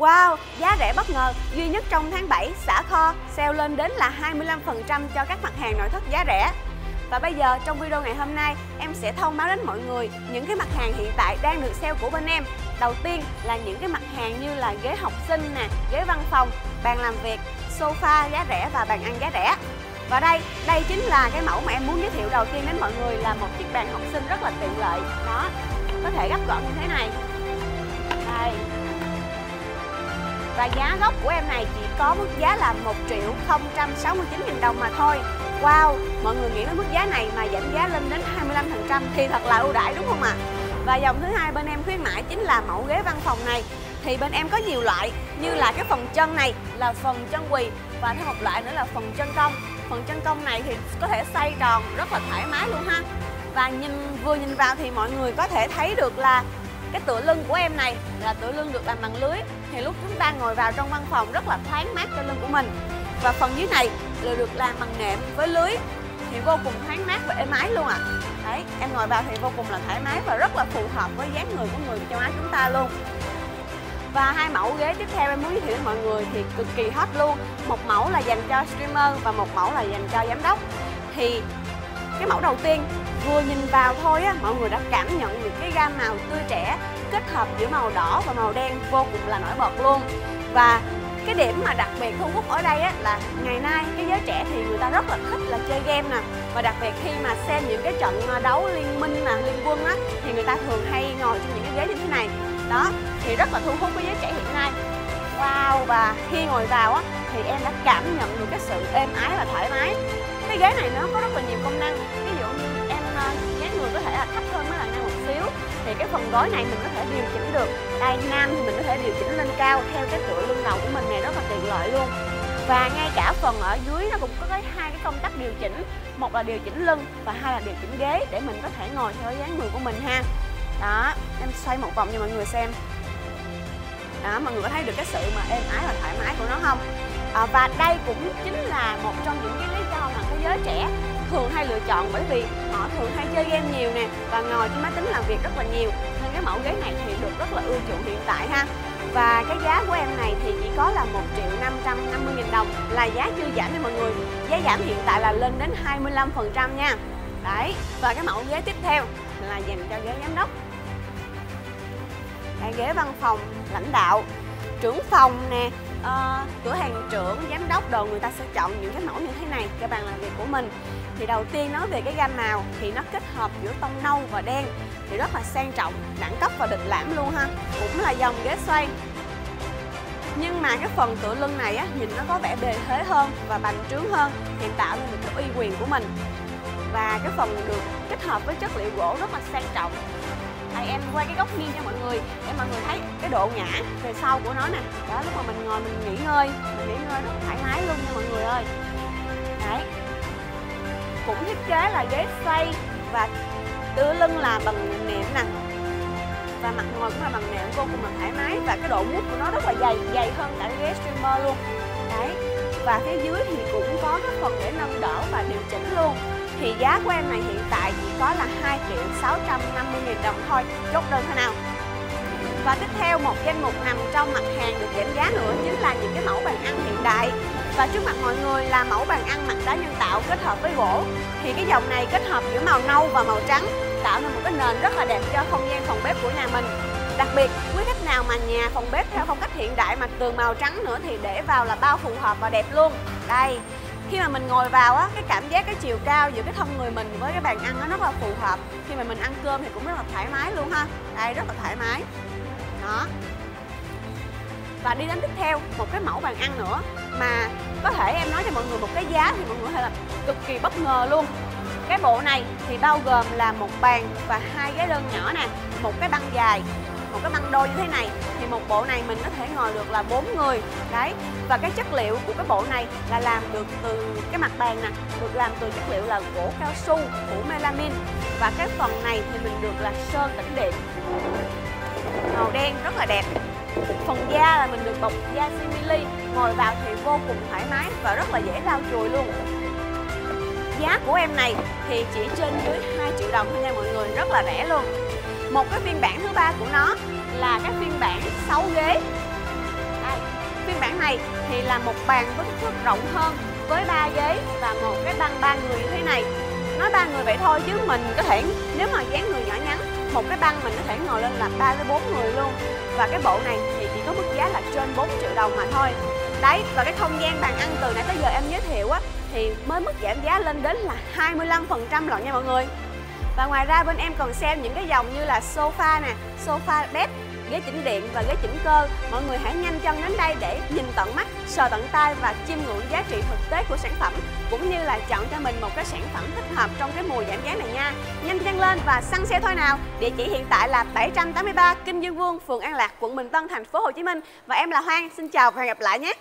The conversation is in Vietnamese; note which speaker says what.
Speaker 1: Wow, giá rẻ bất ngờ duy nhất trong tháng 7 xả kho sale lên đến là 25% cho các mặt hàng nội thất giá rẻ. Và bây giờ trong video ngày hôm nay em sẽ thông báo đến mọi người những cái mặt hàng hiện tại đang được sale của bên em. Đầu tiên là những cái mặt hàng như là ghế học sinh nè, ghế văn phòng, bàn làm việc, sofa giá rẻ và bàn ăn giá rẻ. Và đây, đây chính là cái mẫu mà em muốn giới thiệu đầu tiên đến mọi người là một chiếc bàn học sinh rất là tiện lợi. Đó, có thể gấp gọn như thế này. Đây, và giá gốc của em này chỉ có mức giá là 1 triệu 069 nghìn đồng mà thôi Wow, mọi người nghĩ đến mức giá này mà giảm giá lên đến 25% thì thật là ưu đãi đúng không ạ? À? Và dòng thứ hai bên em khuyến mãi chính là mẫu ghế văn phòng này thì bên em có nhiều loại như là cái phần chân này là phần chân quỳ và thêm một loại nữa là phần chân cong phần chân cong này thì có thể xoay tròn rất là thoải mái luôn ha và nhìn vừa nhìn vào thì mọi người có thể thấy được là cái tựa lưng của em này là tựa lưng được làm bằng lưới thì lúc chúng ta ngồi vào trong văn phòng rất là thoáng mát cho lưng của mình. Và phần dưới này là được làm bằng nệm với lưới thì vô cùng thoáng mát và êm ái luôn ạ. À. đấy, em ngồi vào thì vô cùng là thoải mái và rất là phù hợp với dáng người của người châu Á chúng ta luôn. Và hai mẫu ghế tiếp theo em muốn giới thiệu đến mọi người thì cực kỳ hot luôn. Một mẫu là dành cho streamer và một mẫu là dành cho giám đốc. Thì cái mẫu đầu tiên. Vừa nhìn vào thôi á, mọi người đã cảm nhận được cái gam màu tươi trẻ kết hợp giữa màu đỏ và màu đen vô cùng là nổi bật luôn. Và cái điểm mà đặc biệt thu hút ở đây á, là ngày nay cái giới trẻ thì người ta rất là thích là chơi game nè. Và đặc biệt khi mà xem những cái trận đấu liên minh nè, liên quân á, thì người ta thường hay ngồi trên những cái ghế như thế này. Đó, thì rất là thu hút với giới trẻ hiện nay wow, và khi ngồi vào á, thì em đã cảm nhận được cái sự êm ái và thoải mái. Cái ghế này nó có rất là nhiều công năng. Ví dụ như em ờ, ghế người có thể là thấp hơn mới là ngang một xíu. Thì cái phần gối này mình có thể điều chỉnh được. Đây nam thì mình có thể điều chỉnh lên cao theo cái tựa lưng đầu của mình này, rất là tiện lợi luôn. Và ngay cả phần ở dưới nó cũng có cái, hai cái công tắc điều chỉnh. Một là điều chỉnh lưng và hai là điều chỉnh ghế để mình có thể ngồi theo dáng người của mình ha. Đó, em xoay một vòng cho mọi người xem đó mọi người có thấy được cái sự mà êm ái và thoải mái của nó không? À, và đây cũng chính là một trong những cái lý do mà cái giới trẻ thường hay lựa chọn bởi vì họ thường hay chơi game nhiều nè và ngồi trên máy tính làm việc rất là nhiều. Nên cái mẫu ghế này thì được rất là ưa chuộng hiện tại ha. Và cái giá của em này thì chỉ có là 1 triệu 550 nghìn đồng là giá chưa giảm nha mọi người. Giá giảm hiện tại là lên đến 25% nha. Đấy và cái mẫu ghế tiếp theo là dành cho ghế giám đốc ghế văn phòng lãnh đạo trưởng phòng nè. Uh, cửa hàng trưởng giám đốc đồ người ta sẽ chọn những cái mẫu như thế này cho bàn làm việc của mình. Thì đầu tiên nói về cái gam màu thì nó kết hợp giữa tông nâu và đen thì rất là sang trọng đẳng cấp và định lãm luôn ha. Cũng là dòng ghế xoay. Nhưng mà cái phần tựa lưng này á nhìn nó có vẻ bề thế hơn và bành trướng hơn thì tạo nên một cái uy quyền của mình. Và cái phần được kết hợp với chất liệu gỗ rất là sang trọng đây em quay cái góc nghiêng cho mọi người, để mọi người thấy cái độ ngã về sau của nó nè. Đó, lúc mà mình ngồi mình nghỉ ngơi, mình nghỉ ngơi rất thoải mái luôn nha mọi người ơi. Đấy. Cũng thiết kế là ghế xoay và tựa lưng là bằng nệm nè. Và mặt ngồi cũng là bằng nệm, vô cùng là thoải mái và cái độ mút của nó rất là dày dày hơn cả cái ghế streamer luôn. Đấy. Và phía dưới thì cũng có cái phần để nâng đỡ và điều chỉnh luôn thì giá của em này hiện tại chỉ có là 2 triệu 650 nghìn đồng thôi. Chốt đơn thế nào? Và tiếp theo, một danh mục nằm trong mặt hàng được giảm giá nữa chính là những cái mẫu bàn ăn hiện đại. Và trước mặt mọi người là mẫu bàn ăn mặt đá nhân tạo kết hợp với gỗ. Thì cái dòng này kết hợp giữa màu nâu và màu trắng, tạo nên một cái nền rất là đẹp cho không gian phòng bếp của nhà mình. Đặc biệt quý khách nào mà nhà phòng bếp theo phong cách hiện đại mặt tường màu trắng nữa thì để vào là bao phù hợp và đẹp luôn. Đây khi mà mình ngồi vào á, cái cảm giác, cái chiều cao giữa cái thân người mình với cái bàn ăn nó rất là phù hợp. Khi mà mình ăn cơm thì cũng rất là thoải mái luôn ha. Đây, rất là thoải mái. Đó. Và đi đến tiếp theo, một cái mẫu bàn ăn nữa mà có thể em nói cho mọi người một cái giá thì mọi người thấy là cực kỳ bất ngờ luôn. Cái bộ này thì bao gồm là một bàn và hai cái đơn nhỏ nè, một cái băng dài một cái băng đôi như thế này, thì một bộ này mình có thể ngồi được là bốn người, đấy. Và cái chất liệu của cái bộ này là làm được từ cái mặt bàn nè, được làm từ chất liệu là gỗ cao su phủ melamin. Và cái phần này thì mình được là sơn tĩnh điện. Màu đen rất là đẹp. Phần da là mình được bọc da simili, ngồi vào thì vô cùng thoải mái và rất là dễ lau chùi luôn. Giá của em này thì chỉ trên dưới 2 triệu đồng thôi nha mọi người, rất là rẻ luôn một cái phiên bản thứ ba của nó là cái phiên bản 6 ghế. Phiên bản này thì là một bàn với kích thước rộng hơn với ba ghế và một cái băng ba người như thế này. Nói ba người vậy thôi chứ mình có thể, nếu mà dáng người nhỏ nhắn, một cái băng mình có thể ngồi lên là ba tới bốn người luôn. Và cái bộ này thì chỉ có mức giá là trên 4 triệu đồng mà thôi. Đấy, và cái không gian bàn ăn từ nãy tới giờ em giới thiệu á, thì mới mức giảm giá lên đến là 25% lận nha mọi người và ngoài ra bên em còn xem những cái dòng như là sofa nè, sofa bed, ghế chỉnh điện và ghế chỉnh cơ. Mọi người hãy nhanh chân đến đây để nhìn tận mắt, sờ tận tay và chiêm ngưỡng giá trị thực tế của sản phẩm, cũng như là chọn cho mình một cái sản phẩm thích hợp trong cái mùa giảm giá này nha. Nhanh chân lên và săn xe thôi nào. Địa chỉ hiện tại là 783 Kinh Dương Vương phường An Lạc, quận Bình Tân, thành phố Hồ Chí Minh. Và em là Hoang, xin chào và hẹn gặp lại nhé.